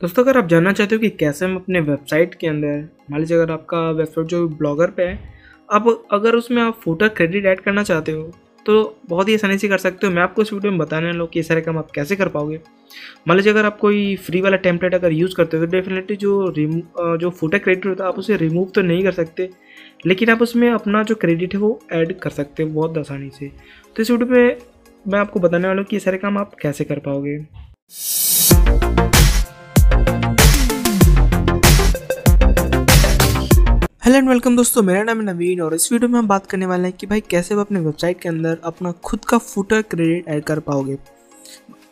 दोस्तों, अगर आप जानना चाहते हो कि कैसे हम अपने वेबसाइट के अंदर मान लीजिए अगर आपका वेबसाइट जो ब्लॉगर पे है आप अगर उसमें आप फ़ोटो क्रेडिट ऐड करना चाहते हो तो बहुत ही आसानी से कर सकते हो। मैं आपको इस वीडियो में बताने वाला हूँ कि ये सारे काम आप कैसे कर पाओगे। मान लीजिए अगर आप कोई फ्री वाला टेम्पलेट अगर यूज़ करते हो तो डेफिनेटली जो जो फ़ोटो क्रेडिट होता है, आप उसे रिमूव तो नहीं कर सकते, लेकिन आप उसमें अपना जो क्रेडिट है वो ऐड कर सकते हो बहुत आसानी से। तो इस वीडियो में मैं आपको बताने वाला हूँ कि ये सारे काम आप कैसे कर पाओगे। हेलो एंड वेलकम दोस्तों, मेरा नाम है नवीन और इस वीडियो में हम बात करने वाले हैं कि भाई कैसे आप अपने वेबसाइट के अंदर अपना खुद का फुटर क्रेडिट ऐड कर पाओगे।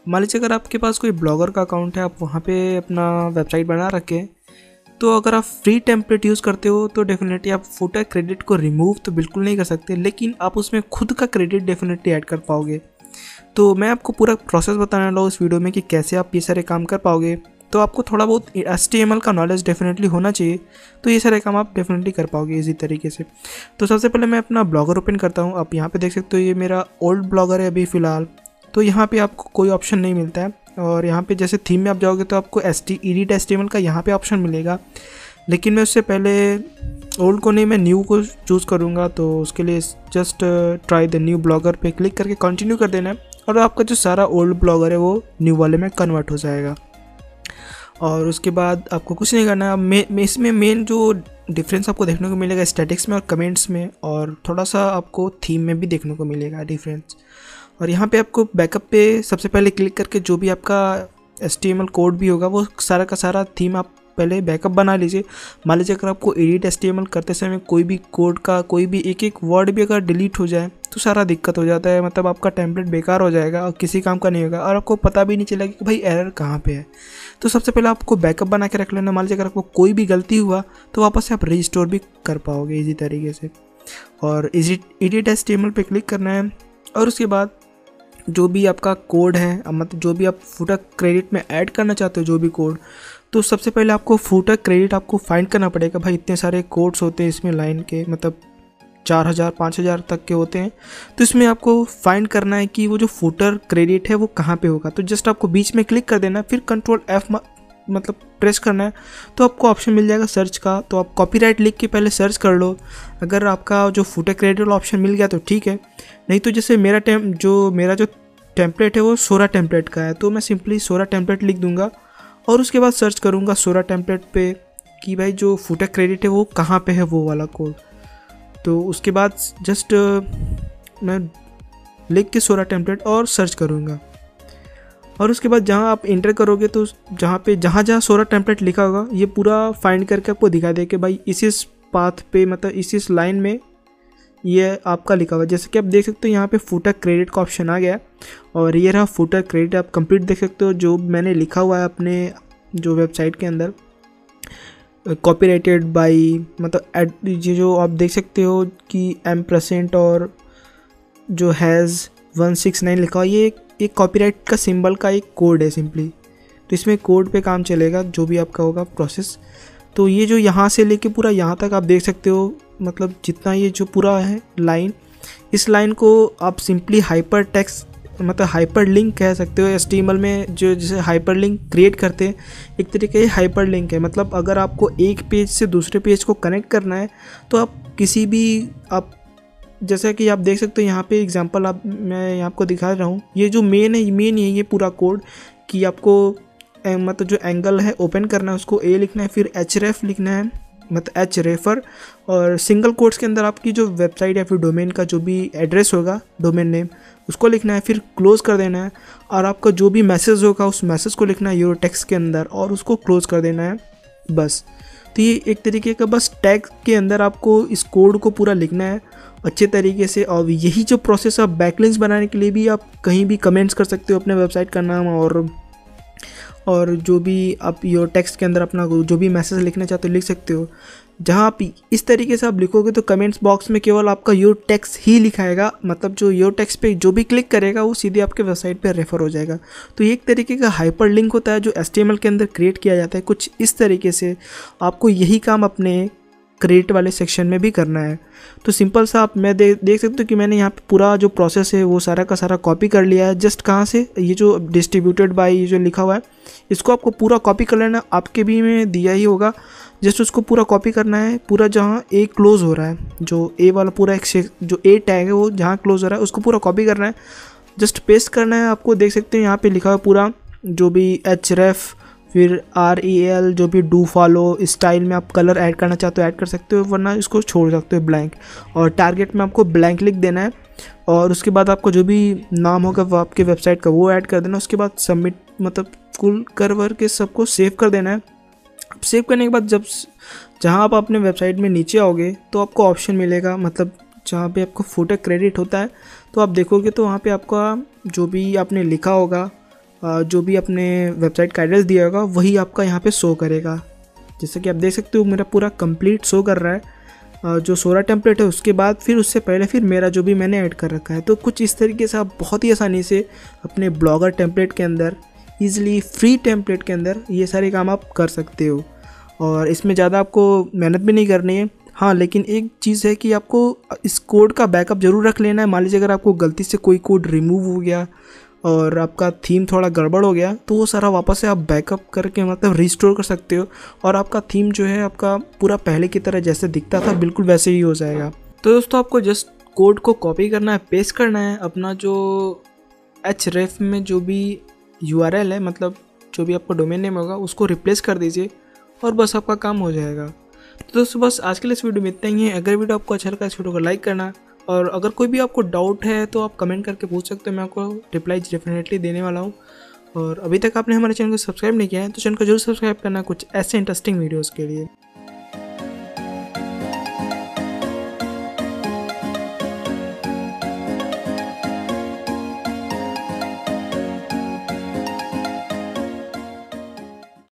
मान लीजिए अगर आपके पास कोई ब्लॉगर का अकाउंट है, आप वहाँ पे अपना वेबसाइट बना रखे तो अगर आप फ्री टेम्पलेट यूज़ करते हो तो डेफिनेटली आप फुटर क्रेडिट को रिमूव तो बिल्कुल नहीं कर सकते, लेकिन आप उसमें खुद का क्रेडिट डेफिनेटली ऐड कर पाओगे। तो मैं आपको पूरा प्रोसेस बताने वाला हूँ इस वीडियो में कि कैसे आप ये सारे काम कर पाओगे। तो आपको थोड़ा बहुत एस का नॉलेज डेफिनेटली होना चाहिए। तो ये सारे काम आप डेफिनेटली कर पाओगे इसी तरीके से। तो सबसे पहले मैं अपना ब्लॉगर ओपन करता हूँ। आप यहाँ पे देख सकते हो ये मेरा ओल्ड ब्लॉगर है अभी फ़िलहाल। तो यहाँ पे आपको कोई ऑप्शन नहीं मिलता है। और यहाँ पे जैसे थीम में आप जाओगे तो आपको एस टी ई का यहाँ पे ऑप्शन मिलेगा। लेकिन मैं उससे पहले ओल्ड को नहीं, मैं न्यू को चूज़ करूँगा। तो उसके लिए just try the new blogger पे क्लिक करके कंटिन्यू कर देना है। और आपका जो सारा ओल्ड ब्लॉगर है वो न्यू वाले में कन्वर्ट हो जाएगा। और उसके बाद आपको कुछ नहीं करना मे, इसमें मेन जो डिफरेंस आपको देखने को मिलेगा स्टैटिक्स में और कमेंट्स में और थोड़ा सा आपको थीम में भी देखने को मिलेगा डिफरेंस और यहाँ पे आपको बैकअप पे सबसे पहले क्लिक करके जो भी आपका एस कोड भी होगा वो सारा का सारा थीम आप पहले बैकअप बना लीजिए। मान लीजिए अगर आपको एडिट एस करते समय कोई भी कोड का, कोई भी एक एक वर्ड भी अगर डिलीट हो जाए तो सारा दिक्कत हो जाता है। मतलब आपका टेम्पलेट बेकार हो जाएगा और किसी काम का नहीं होगा और आपको पता भी नहीं चलेगा कि भाई एरर कहाँ पे है। तो सबसे पहले आपको बैकअप बना के रख लेना। मान लीजिए अगर आपको कोई भी गलती हुआ तो वापस से आप रिस्टोर भी कर पाओगे इजी तरीके से। और एडिट एस पे क्लिक करना है और उसके बाद जो भी आपका कोड है मतलब जो भी आप फूटर क्रेडिट में ऐड करना चाहते हो, जो भी कोड तो सबसे पहले आपको फूटर क्रेडिट आपको फाइंड करना पड़ेगा। भाई, इतने सारे कोड्स होते हैं इसमें लाइन के मतलब चार हज़ार, पाँच हज़ार तक के होते हैं। तो इसमें आपको फाइंड करना है कि वो जो फूटर क्रेडिट है वो कहाँ पे होगा। तो जस्ट आपको बीच में क्लिक कर देना फिर कंट्रोल एफ़ मतलब प्रेस करना है। तो आपको ऑप्शन मिल जाएगा सर्च का। तो आप कॉपीराइट लिख के पहले सर्च कर लो। अगर आपका जो फूटर क्रेडिट ऑप्शन मिल गया तो ठीक है। नहीं तो जैसे मेरा टेम जो मेरा जो टेम्पलेट है वो सोरा टेम्पलेट का है। तो मैं सिंपली सोरा टेम्पलेट लिख दूँगा। और उसके बाद सर्च करूँगा सोरा टेम्पलेट पे कि भाई जो फुटर क्रेडिट है वो कहाँ पे है वो वाला कोड तो उसके बाद जस्ट मैं लिख के सोरा टेम्पलेट और सर्च करूँगा। और उसके बाद जहाँ आप इंटर करोगे तो जहाँ पे, जहाँ जहाँ सोरा टेम्पलेट लिखा होगा, ये पूरा फाइंड करके आपको दिखा दे कि भाई इस इस पाथ पे मतलब इस इस लाइन में ये आपका लिखा हुआ है। जैसे कि आप देख सकते हो, यहाँ पे फुटर क्रेडिट का ऑप्शन आ गया और ये रहा फुटर क्रेडिट आप कंप्लीट देख सकते हो, जो मैंने लिखा हुआ है अपने जो वेबसाइट के अंदर। कॉपीराइटेड बाई मतलब ये जो आप देख सकते हो कि एम परसेंट और जो हैज़ वन सिक्स नाइन लिखा हुआ ये एक कॉपीराइट का सिंबल का एक कोड है सिंपली तो इसमें कोड पे काम चलेगा, जो भी आपका होगा प्रोसेस तो ये जो यहाँ से लेके पूरा यहाँ तक आप देख सकते हो मतलब जितना ये जो पूरा है लाइन, इस लाइन को आप सिंपली हाइपर टेक्स मतलब हाइपर लिंक कह सकते हो एस में जो जैसे हाइपर लिंक क्रिएट करते हैं, एक तरीके से हाइपर लिंक है। मतलब अगर आपको एक पेज से दूसरे पेज को कनेक्ट करना है तो आप किसी भी, आप जैसा कि आप देख सकते हो, यहाँ पे एग्जांपल आप, मैं आपको दिखा रहा हूँ। ये जो मेन है मेन है ये पूरा कोड कि आपको मतलब जो एंगल है ओपन करना है, उसको ए लिखना है, फिर एच लिखना है। मतलब एच रेफर। और सिंगल कोड्स के अंदर आपकी जो वेबसाइट या फिर डोमेन का जो भी एड्रेस होगा, डोमेन नेम, उसको लिखना है, फिर क्लोज कर देना है। और आपका जो भी मैसेज होगा, उस मैसेज को लिखना है यूरो टेक्स के अंदर और उसको क्लोज कर देना है, बस। तो ये एक तरीके का बस टैग के अंदर आपको इस कोड को पूरा लिखना है, अच्छे तरीके से। और यही जो प्रोसेस है बैकलिंग्स बनाने के लिए भी आप कहीं भी कमेंट्स कर सकते हो अपने वेबसाइट का नाम और और जो भी आप योर टेक्स्ट के अंदर अपना जो भी मैसेज लिखना चाहते हो, लिख सकते हो। जहाँ आप इस तरीके से आप लिखोगे तो कमेंट्स बॉक्स में केवल आपका योर टैक्स ही लिखाएगा। मतलब जो योर टैक्स पे जो भी क्लिक करेगा, वो सीधे आपके वेबसाइट पे रेफर हो जाएगा। तो ये एक तरीके का हाइपर लिंक होता है, जो एस के अंदर क्रिएट किया जाता है। कुछ इस तरीके से आपको यही काम अपने क्रिएट वाले सेक्शन में भी करना है। तो सिंपल सा आप मैं दे, देख सकते हो कि मैंने यहाँ पे पूरा जो प्रोसेस है वो सारा का सारा कॉपी कर लिया है। जस्ट कहाँ से? ये जो डिस्ट्रीब्यूटेड बाय ये जो लिखा हुआ है इसको आपको पूरा कॉपी कर लेना। आपके भी में दिया ही होगा। जस्ट उसको पूरा कॉपी करना है। पूरा जहाँ ए क्लोज हो रहा है जो ए वाला पूरा एक जो ए टैग है वो जहाँ क्लोज हो रहा है उसको पूरा कॉपी करना है। जस्ट पेस्ट करना है। आपको देख सकते हैं यहाँ पे लिखा हुआ पूरा जो भी एच रेफ फिर आर ई एल जो भी डू फॉलो स्टाइल में आप कलर ऐड करना चाहते हो ऐड कर सकते हो, वरना इसको छोड़ सकते हो ब्लैंक और टारगेट में आपको ब्लैंक लिख देना है, और उसके बाद आपको जो भी नाम होगा वो आपके वेबसाइट का वो ऐड कर देना, उसके बाद सबमिट मतलब कुल कर वर के सबको सेव कर देना है. सेव करने के बाद जब जहाँ आप अपने वेबसाइट में नीचे आओगे तो आपको ऑप्शन मिलेगा मतलब जहाँ पे आपको फ़ोटो क्रेडिट होता है तो आप देखोगे तो वहाँ पे आपका जो भी आपने लिखा होगा जो भी अपने वेबसाइट का एड्रेस दिया होगा, वही आपका यहाँ पे शो करेगा। जैसे कि आप देख सकते हो, मेरा पूरा कंप्लीट शो कर रहा है। जो सोरा टेम्पलेट है, उसके बाद फिर उससे पहले फिर मेरा जो भी मैंने ऐड कर रखा है। तो कुछ इस तरीके से आप बहुत ही आसानी से अपने ब्लॉगर टेम्पलेट के अंदर ईजिली फ्री टेम्पलेट के अंदर ये सारे काम आप कर सकते हो। और इसमें ज़्यादा आपको मेहनत भी नहीं करनी है। हाँ लेकिन एक चीज़ है कि आपको इस कोड का बैकअप ज़रूर रख लेना है। मान लीजिए अगर आपको गलती से कोई कोड रिमूव हो गया और आपका थीम थोड़ा गड़बड़ हो गया तो वो सारा वापस से आप बैकअप करके मतलब रिस्टोर कर सकते हो। और आपका थीम जो है, आपका पूरा पहले की तरह जैसे दिखता था, बिल्कुल वैसे ही हो जाएगा। तो दोस्तों, आपको जस्ट कोड को कॉपी करना है पेस्ट करना है, अपना जो एच रेफ में जो भी यूआरएल है मतलब जो भी आपका डोमेन नेम होगा, उसको रिप्लेस कर दीजिए और बस आपका काम हो जाएगा। तो दोस्तों, बस आज के लिए इस वीडियो में इतना ही है। अगर वीडियो आपको अच्छा लगा, इस वीडियो को लाइक करना और अगर कोई भी आपको डाउट है तो आप कमेंट करके पूछ सकते हो, मैं आपको रिप्लाई डेफिनेटली देने वाला हूँ। और अभी तक आपने हमारे चैनल को सब्सक्राइब नहीं किया है तो चैनल को ज़रूर सब्सक्राइब करना कुछ ऐसे इंटरेस्टिंग वीडियोज़ के लिए।